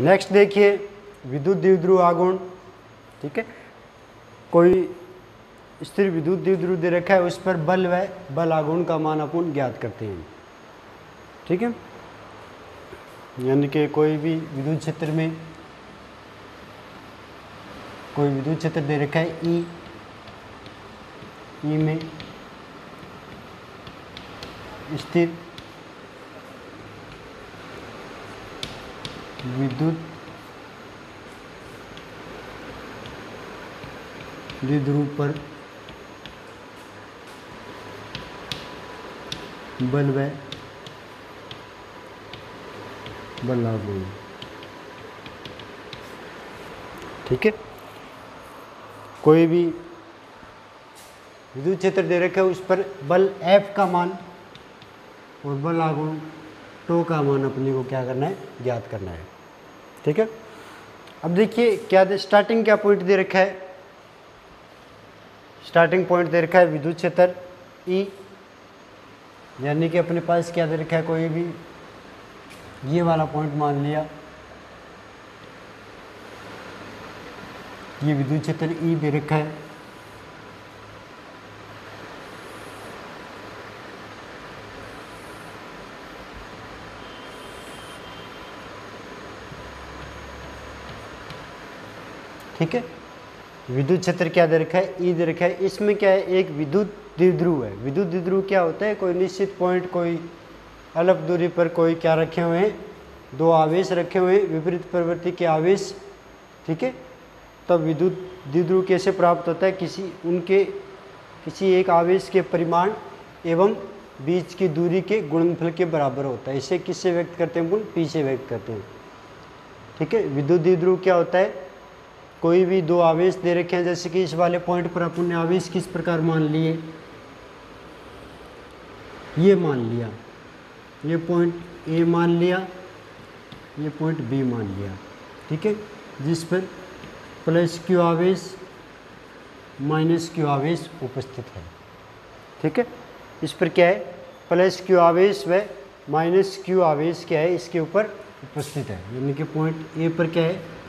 Next देखिए, विद्युत द्विध्रुव आगुण ठीक है? कोई स्थिर विद्युत द्विध्रुव दे रखा है, उस पर बल व बल आगुण का मान अपन ज्ञात करते हैं। ठीक है? यानी कि कोई भी विद्युत क्षेत्र में, कोई विद्युत क्षेत्र दे रखा है ई ई में स्थिर विद्युत द्विध्रुव पर बल व बल लागू ठीक है? कोई भी विद्युत क्षेत्र दे रखे उस पर बल F का मान और बल आगुण टो का मान अपने को क्या करना है? ज्ञात करना है। ठीक है? अब देखिए, क्या दे स्टार्टिंग क्या पॉइंट दे रखा है? स्टार्टिंग पॉइंट दे रखा है विद्युत क्षेत्र ई यानी कि अपने पास क्या दे रखा है? कोई भी, ये वाला पॉइंट मान लिया। ये विद्युत क्षेत्र ई दे रखा है। ठीक है? विद्युत क्षेत्र क्या दे रखा है? ई दे रखा है। इसमें क्या है? एक विद्युत द्विध्रुव है। विद्युत द्विध्रुव क्या होता है? कोई निश्चित पॉइंट कोई अलग दूरी पर कोई क्या रखे हुए हैं? दो आवेश रखे हुए हैं। विपरीत प्रवृत्ति के आवेश, ठीक है? तब विद्युत द्विध्रुव कैसे प्राप्त होता है? किसी, उनके, किसी एक आवेश के परिमाण एवं बीच की दूरी के गुणनफल के बराबर होता है। इसे किससे व्यक्त करते हैं? गुण पी से व्यक्त करते हैं। ठीक है? विद्युत द्विध्रुव क्या होता है? कोई भी दो आवेश दे रखे हैं, जैसे कि इस वाले पॉइंट पर अपन आवेश किस प्रकार मान लिए? ये मान लिया। ये पॉइंट ए मान लिया, ये पॉइंट बी मान लिया। ठीक है? जिस पर प्लस क्यू आवेश माइनस क्यू आवेश उपस्थित है। ठीक है? इस पर क्या है? प्लस क्यू आवेश व माइनस क्यू आवेश क्या है? इसके ऊपर उपस्थित है। यानी कि पॉइंट ए पर क्या है?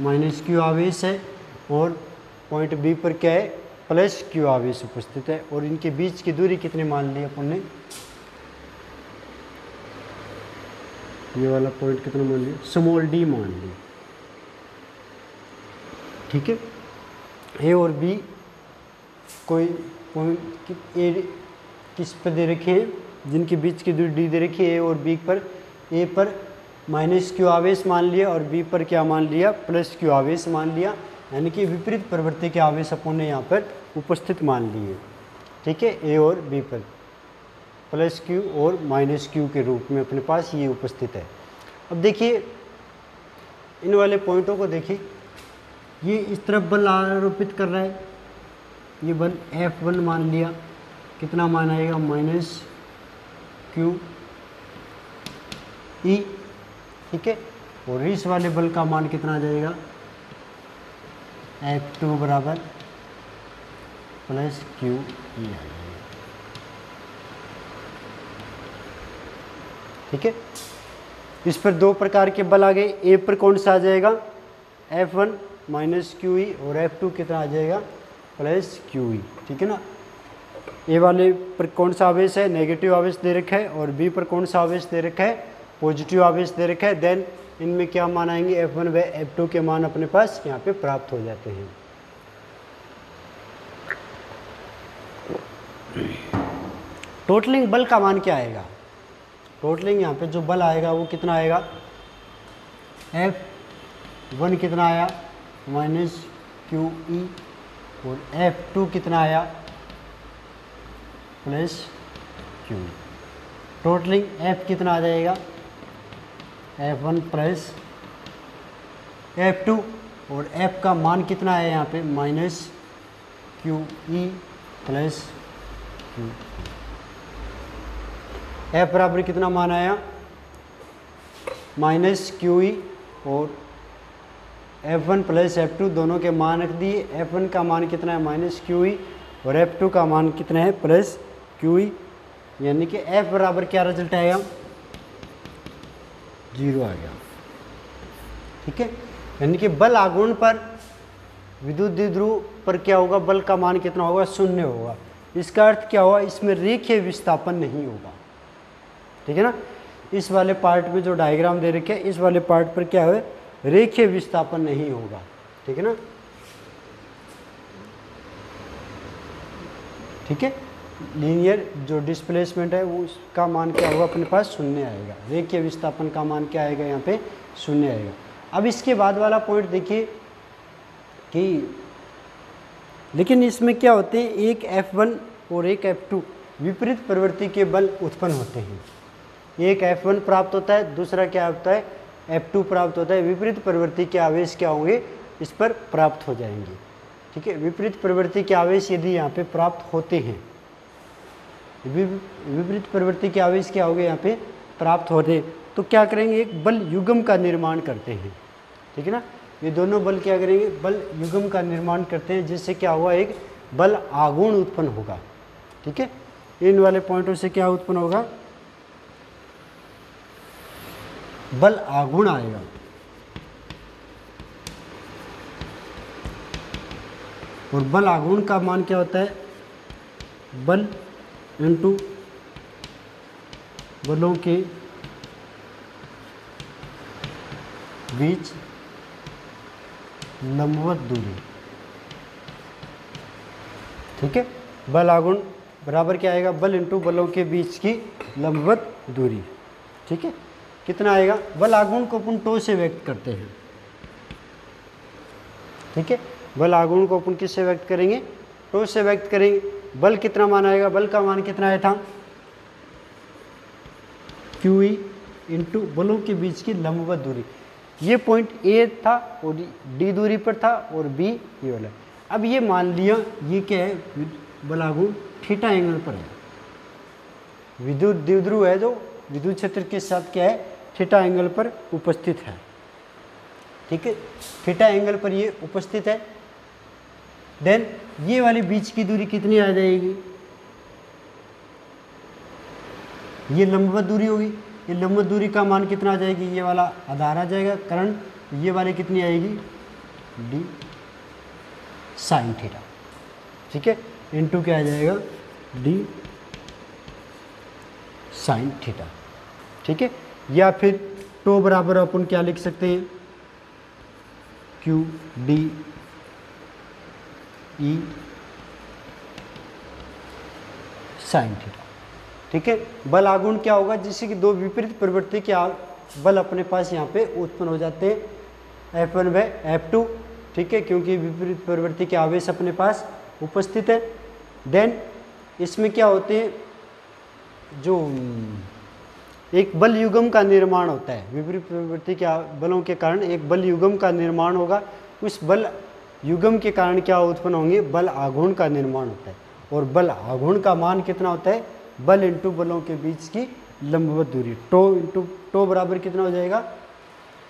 माइनस क्यू आवेश है और पॉइंट बी पर क्या है? प्लस क्यू आवेश उपस्थित है। और इनके बीच की दूरी कितनी मान ली अपन ने? ये वाला पॉइंट कितना मान लिया? स्मॉल डी मान ली। ठीक है? ए और बी कोई पॉइंट ए किस पर दे रखे हैं? जिनके बीच की दूरी डी दे रखी है, ए और बी पर। ए पर माइनस क्यू आवेश मान लिया और बी पर क्या मान लिया? प्लस क्यू आवेश मान लिया। यानी कि विपरीत प्रवृत्ति के आवेश अपन ने यहाँ पर उपस्थित मान लिए। ठीक है? ए और बी पर। प्लस क्यू और माइनस क्यू के रूप में अपने पास ये उपस्थित है। अब देखिए, इन वाले पॉइंटों को देखिए। ये इस तरफ़ बल आरोपित कर रहा है। ये बल एफ़ वन मान लिया। कितना मान आएगा माइनस क्यू ई ठीक है? और इस वाले बल का मान कितना आ जाएगा? एफ़ टू बराबर प्लस क्यू ई आ जाएगा ठीक है? इस पर दो प्रकार के बल आ गए। ए पर कौन सा आ जाएगा? F one minus Q E और एफ़ टू कितना आ जाएगा? प्लस क्यू ई ठीक है ना? ए वाले पर कौन सा आवेश है? नेगेटिव आवेश दे रखा है और बी पर कौन सा आवेश दे रखा है? पॉजिटिव आवेश दे रखा है देन इनमें क्या मान आएँगे? एफ़ वन व एफ़ टू के मान अपने पास यहाँ पे प्राप्त हो जाते हैं। टोटलिंग बल का मान क्या आएगा? टोटलिंग यहाँ पे जो बल आएगा वो कितना आएगा? एफ़ वन कितना आया? माइनस क्यू ई और एफ़ टू कितना आया? प्लस क्यू टोटलिंग एफ़ कितना आ जाएगा? F one plus F two और एफ़ का मान कितना है यहाँ पे? Minus Q E plus Q F बराबर कितना मान आया? माइनस क्यू ई और F one plus F two दोनों के मान रख दिए। एफ़ वन का मान कितना है? माइनस क्यू ई और एफ़ टू का मान कितना है? प्लस क्यू ई यानी कि एफ़ बराबर क्या रिज़ल्ट आएगा ज़ीरो आ गया। ठीक है? यानी कि बल आगुण पर विद्युत द्विध्रुव पर क्या होगा? बल का मान कितना होगा? शून्य होगा। इसका अर्थ क्या हुआ? इसमें रेखीय विस्थापन नहीं होगा। ठीक है ना? इस वाले पार्ट में जो डायग्राम दे रखे इस वाले पार्ट पर क्या है? रेखीय विस्थापन नहीं होगा। ठीक है ना? ठीक है? लीनियर जो डिस्प्लेसमेंट है, वो उसका मान क्या होगा? अपने पास शून्य आएगा। रेखीय विस्थापन का मान क्या आएगा? यहाँ पे शून्य आएगा। अब इसके बाद वाला पॉइंट देखिए कि लेकिन इसमें क्या होते हैं? एक F1 और एक F2 विपरीत प्रवृत्ति के बल उत्पन्न होते हैं। एक F1 प्राप्त होता है, दूसरा क्या होता है? F2 प्राप्त होता है। विपरीत प्रवृत्ति के आवेश क्या होंगे? इस पर प्राप्त हो जाएँगे। ठीक है? विपरीत प्रवृत्ति के आवेश यदि यहाँ पे प्राप्त होते हैं विपरीत प्रवृत्ति के आवेश क्या होंगे यहाँ पे? प्राप्त होते तो क्या करेंगे? एक बल युगम का निर्माण करते हैं। ठीक है ना? ये दोनों बल क्या करेंगे? बल युगम का निर्माण करते हैं, जिससे क्या हुआ? एक बल आगुण उत्पन्न होगा। ठीक है? इन वाले पॉइंटों से क्या उत्पन्न होगा? बल आगुण आएगा। और बल आगुण का मान क्या होता है? बल इंटू बलों के बीच लंबवत दूरी। ठीक है? बल आगुण बराबर क्या आएगा? बल इंटू बलों के बीच की लंबवत दूरी। ठीक है? कितना आएगा? बल आगुण को अपन टो से व्यक्त करते हैं। ठीक है? बल आगुण को अपन किससे व्यक्त करेंगे? टो से व्यक्त करेंगे। बल कितना मान आएगा? बल का मान कितना आया था? क्यू इंटू बलों के बीच की लंबवत दूरी। ये पॉइंट ए था और डी दूरी पर था और बी ये वाला। अब ये मान लिया, ये क्या है? बलागुण थीटा एंगल पर है। विद्युत द्विध्रुव है जो, विद्युत क्षेत्र के साथ क्या है? थीटा एंगल पर उपस्थित है। ठीक है? थीटा एंगल पर ये उपस्थित है। देन ये वाली बीच की दूरी कितनी आ जाएगी? ये लंबवत दूरी होगी। ये लंबवत दूरी का मान कितना आ जाएगी? ये वाला आधार आ जाएगा। करंट ये वाली कितनी आएगी? डी साइन थीटा ठीक है? इनटू क्या आ जाएगा? डी साइन थीटा ठीक है? या फिर टो बराबर अपन क्या लिख सकते हैं? Q D E sine theta ठीक है? बल आगुण क्या होगा? जिससे कि दो विपरीत प्रवृत्ति के बल अपने पास यहाँ पे उत्पन्न हो जाते हैं। एफ़ वन व एफ़ टू ठीक है? क्योंकि विपरीत प्रवृत्ति के आवेश अपने पास उपस्थित है। देन इसमें क्या होते हैं? जो एक बल युगम का निर्माण होता है। विपरीत प्रवृत्ति के बलों के कारण एक बल युगम का निर्माण होगा। उस बल युगम के कारण क्या उत्पन्न होंगे? बल आघूर्ण का निर्माण होता है। और बल आघूर्ण का मान कितना होता है? बल इंटू बलों के बीच की लंबवत दूरी। टो इंटू टो बराबर कितना हो जाएगा?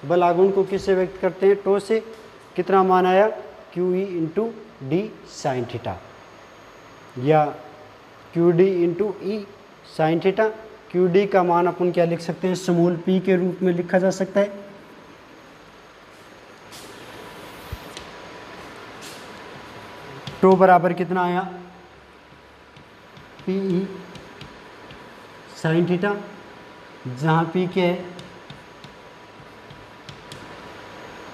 बल आघूर्ण को किससे व्यक्त करते हैं? टो से। कितना मान आया? Q E into D sine theta या Q D into E sine theta Q D का मान अपन क्या लिख सकते हैं? समूल पी के रूप में लिखा जा सकता है। टो बराबर कितना आया? पी ई साइन थीटा जहाँ पी के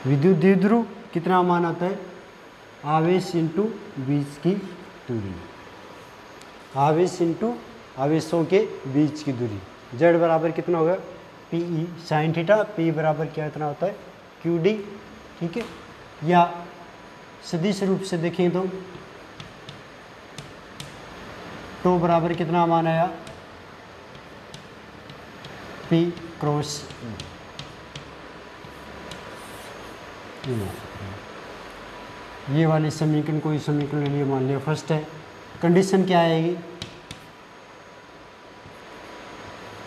विद्युत द्विध्रुव कितना मान आता है? आवेश इंटू बीच की दूरी। आवेश इंटू आवेशों के बीच की दूरी। जेड बराबर कितना होगा? P E sine theta P बराबर क्या इतना होता है? क्यू डी ठीक है? या सदिश रूप से देखें तो टो बराबर कितना मान आया? पी क्रॉस ये वाले समीकरण कोई समीकरण ले लिए मान लिया फ़र्स्ट है। कंडीशन क्या आएगी?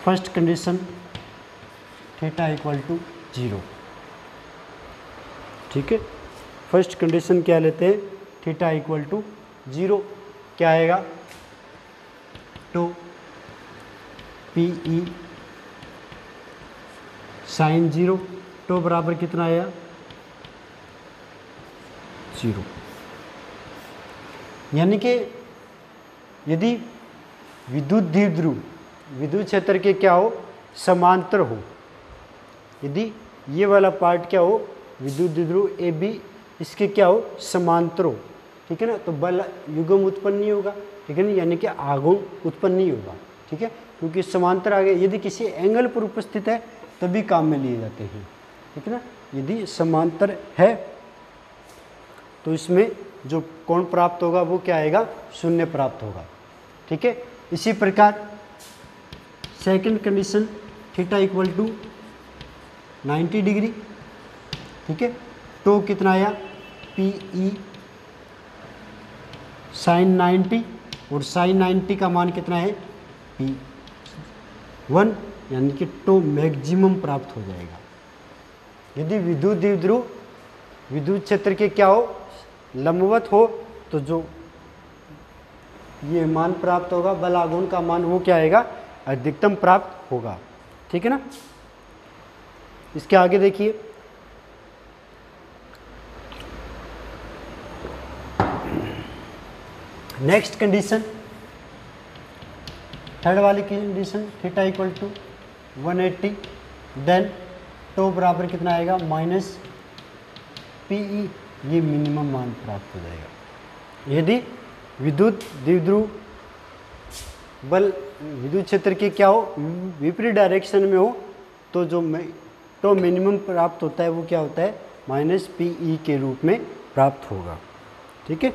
First condition theta equal to zero ठीक है? फ़र्स्ट कंडीशन क्या लेते हैं? Theta equal to zero. क्या आएगा? Two P E sine zero. To बराबर कितना आया? ज़ीरो। यानी कि यदि विद्युत द्विध्रुव, विद्युत क्षेत्र के क्या हो? समांतर हो। यदि ये वाला पार्ट क्या हो? विद्युत द्विध्रुव ए बी इसके क्या हो? समांतर। हो ठीक है ना? तो बल युगम उत्पन्न नहीं होगा। ठीक है ना? यानी कि आगम उत्पन्न नहीं होगा। ठीक है? क्योंकि समांतर आगे यदि किसी एंगल पर उपस्थित है, तभी काम में लिए जाते हैं। ठीक है ना? यदि समांतर है तो इसमें जो कोण प्राप्त होगा, वो क्या आएगा? शून्य प्राप्त होगा। ठीक है? इसी प्रकार second condition theta equal to 90 degree ठीक है? टो कितना आया? पी ई साइन 90 और साइन 90 का मान कितना है? पी वन यानी कि टो मैक्सिमम प्राप्त हो जाएगा। यदि विद्युत द्विध्रुव, विद्युत क्षेत्र के क्या हो? लंबवत हो तो जो ये मान प्राप्त होगा बल आगुण का मान, वो क्या आएगा? अधिकतम प्राप्त होगा। ठीक है ना? इसके आगे देखिए। नेक्स्ट कंडीशन थर्ड वाली की condition theta equal to 180 then to बराबर कितना आएगा? माइनस पीई ये मिनिमम मान प्राप्त हो जाएगा। यदि विद्युत द्विध्रुव बल, विद्युत क्षेत्र के क्या हो? विपरीत डायरेक्शन में हो तो जो तो मिनिमम प्राप्त होता है, वो क्या होता है? माइनस पी ई के रूप में प्राप्त होगा। ठीक है?